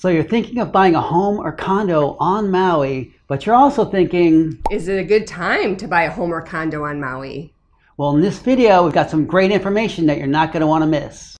So you're thinking of buying a home or condo on Maui, but you're also thinking, Is it a good time to buy a home or condo on Maui? well, in this video, we've got some great information that you're not going to want to miss.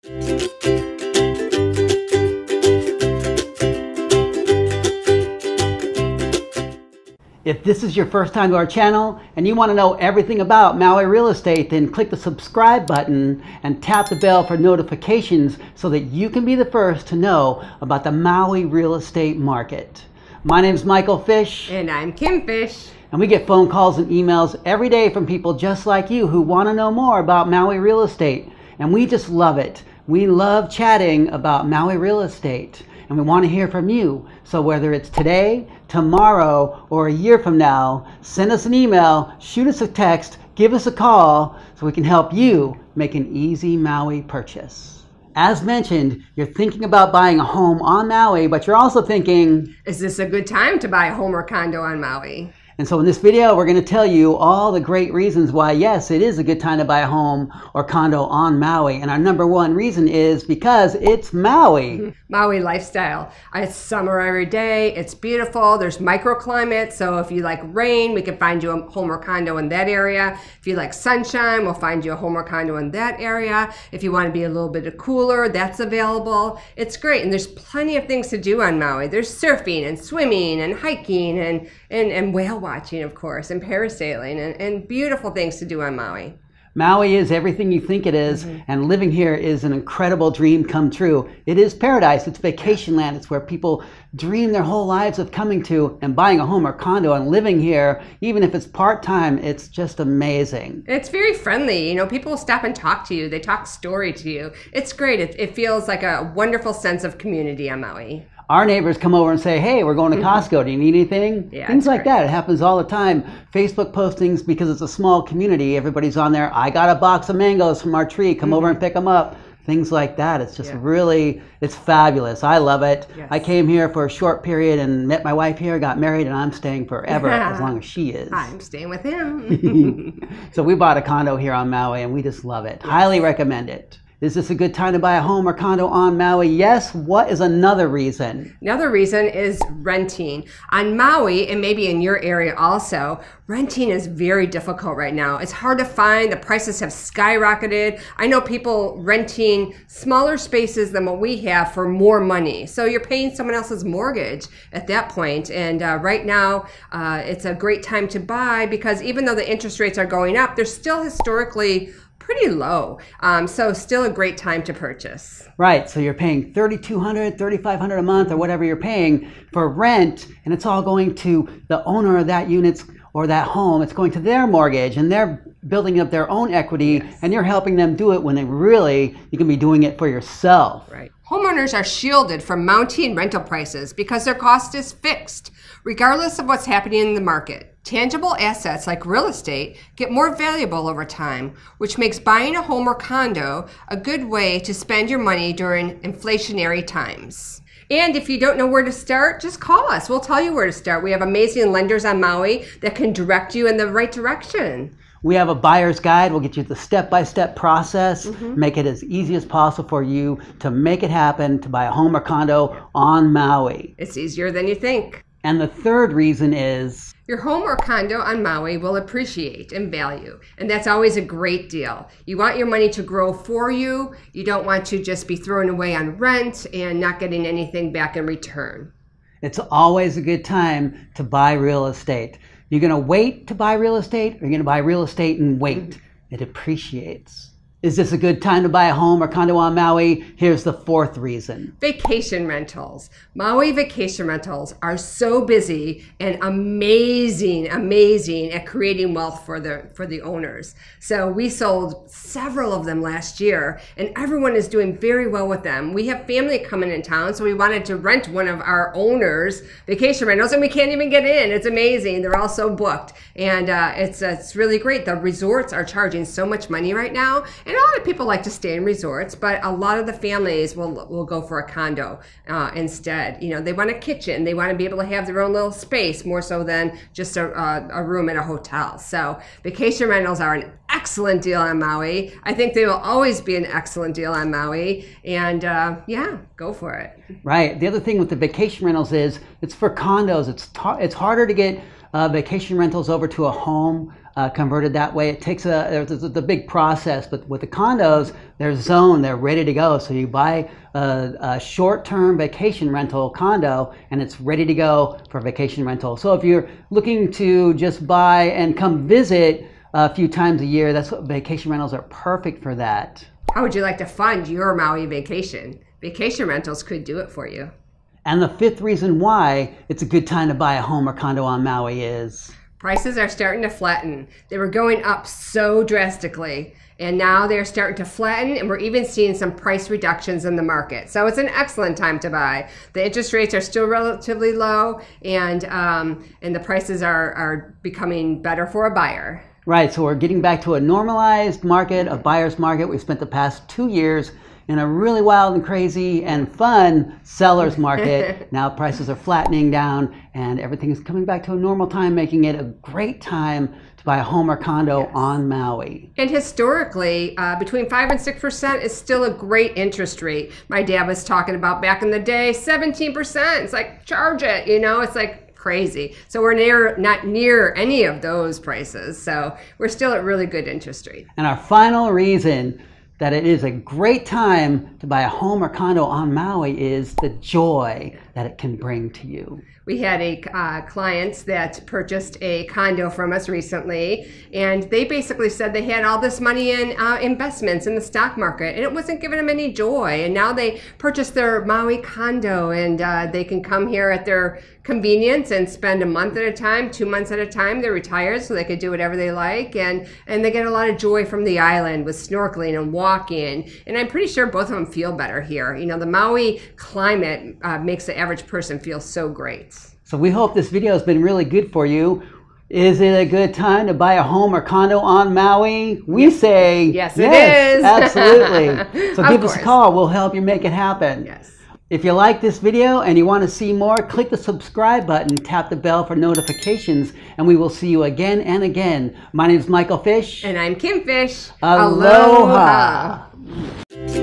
If this is your first time to our channel and you want to know everything about Maui real estate, then click the subscribe button and tap the bell for notifications so that you can be the first to know about the Maui real estate market. My name is Michael Fish, And I'm Kim Fish. and we get phone calls and emails every day from people just like you who want to know more about Maui real estate. And we just love it. We love chatting about Maui real estate and we want to hear from you. So whether it's today, tomorrow, or a year from now, send us an email, shoot us a text, give us a call so we can help you make an easy Maui purchase. As mentioned, you're thinking about buying a home on Maui, but you're also thinking, Is this a good time to buy a home or condo on Maui? And so in this video, we're going to tell you all the great reasons why, yes, it is a good time to buy a home or condo on Maui. And our number one reason is because it's Maui. Maui lifestyle. It's summer every day. It's beautiful. There's microclimate. So if you like rain, we can find you a home or condo in that area. If you like sunshine, we'll find you a home or condo in that area. If you want to be a little bit cooler, that's available. It's great. And there's plenty of things to do on Maui. There's surfing and swimming and hiking and, and, and whale watching, of course, and parasailing and, and beautiful things to do on Maui. Maui is everything you think it is, mm-hmm. and living here is an incredible dream come true. It is paradise, it's vacation land, it's where people dream their whole lives of coming to and buying a home or condo and living here, even if it's part time, it's just amazing. It's very friendly. You know, people stop and talk to you. They talk story to you. It's great. It, it feels like a wonderful sense of community on Maui. Our neighbors come over and say, Hey, we're going to Costco. Do you need anything? Mm-hmm. Yeah, Things like great. that. It happens all the time. Facebook postings, because it's a small community, everybody's on there. I got a box of mangoes from our tree. Come over and pick them up. Things like that. It's just Mm-hmm. Yeah. really, it's fabulous. I love it. Yes. I came here for a short period and met my wife here, got married, and I'm staying forever as long as she is. I'm staying with him. So we bought a condo here on Maui and we just love it. Highly recommend it. Is this a good time to buy a home or condo on Maui? Yes. What is another reason? Another reason is renting. On Maui, and maybe in your area also, renting is very difficult right now. It's hard to find. The prices have skyrocketed. I know people renting smaller spaces than what we have for more money. So you're paying someone else's mortgage at that point. And uh, right now, uh, it's a great time to buy because even though the interest rates are going up, they're still historically pretty low. Um, so still a great time to purchase. Right. So you're paying 3200 3500 a month or whatever you're paying for rent and it's all going to the owner of that unit's or that home. It's going to their mortgage and they're building up their own equity and you're helping them do it when they really you can be doing it for yourself. Right. Homeowners are shielded from mounting rental prices because their cost is fixed, regardless of what's happening in the market. Tangible assets like real estate get more valuable over time, which makes buying a home or condo a good way to spend your money during inflationary times. And if you don't know where to start, just call us. We'll tell you where to start. We have amazing lenders on Maui that can direct you in the right direction. We have a buyer's guide. We'll get you the step by step process, mm-hmm. make it as easy as possible for you to make it happen to buy a home or condo on Maui. It's easier than you think. And the third reason is Your home or condo on Maui will appreciate in value, and that's always a great deal. You want your money to grow for you. You don't want to just be thrown away on rent and not getting anything back in return. it's always a good time to buy real estate. You're going to wait to buy real estate, or you're going to buy real estate and wait. Mm-hmm. It appreciates. Is this a good time to buy a home or condo on Maui? Here's the fourth reason. Vacation rentals. Maui vacation rentals are so busy and amazing, amazing at creating wealth for the for the owners. So we sold several of them last year and everyone is doing very well with them. We have family coming in town, so we wanted to rent one of our owners vacation rentals and we can't even get in. It's amazing. They're all so booked. And uh, it's it's really great. The resorts are charging so much money right now And a lot of people like to stay in resorts, but a lot of the families will will go for a condo uh, instead. You know, they want a kitchen, they want to be able to have their own little space more so than just a, a, a room at a hotel. So vacation rentals are an excellent deal on Maui. I think they will always be an excellent deal on Maui. And uh, yeah, go for it. Right. The other thing with the vacation rentals is it's for condos. It's it's harder to get uh, vacation rentals over to a home uh, converted that way. It takes a there's a, big process, but with the condos, they're zoned, they're ready to go. So you buy a, a short-term vacation rental condo, and it's ready to go for vacation rental. So if you're looking to just buy and come visit a few times a year, that's what vacation rentals are perfect for that. How would you like to fund your Maui vacation? Vacation rentals could do it for you. And the fifth reason why it's a good time to buy a home or condo on Maui is prices are starting to flatten. They were going up so drastically, and now they're starting to flatten, and we're even seeing some price reductions in the market. So it's an excellent time to buy. The interest rates are still relatively low, and um, and the prices are are becoming better for a buyer. Right. So we're getting back to a normalized market, a buyer's market. We've spent the past two years in a really wild and crazy and fun seller's market. now prices are flattening down and everything is coming back to a normal time, making it a great time to buy a home or condo yes. on Maui. And historically, uh, between 5 and 6% is still a great interest rate. My dad was talking about back in the day, 17%. It's like, charge it, you know, it's like, crazy. So we're near not near any of those prices. So we're still at really good interest rate. And our final reason that it is a great time to buy a home or condo on Maui is the joy that it can bring to you. We had a uh, client that purchased a condo from us recently, and they basically said they had all this money in uh, investments in the stock market, and it wasn't giving them any joy. And now they purchased their Maui condo, and uh, they can come here at their convenience and spend a month at a time, two months at a time. They're retired, so they could do whatever they like, and and they get a lot of joy from the island with snorkeling and walking. And I'm pretty sure both of them feel better here. You know, the Maui climate uh, makes the average person feels so great. So we hope this video has been really good for you. Is it a good time to buy a home or condo on Maui? We yes. say yes, yes, it is. absolutely. So give course. us a call. We'll help you make it happen. Yes. If you like this video and you want to see more, click the subscribe button, tap the bell for notifications, and we will see you again and again. My name is Michael Fish. And I'm Kim Fish. Aloha. Aloha.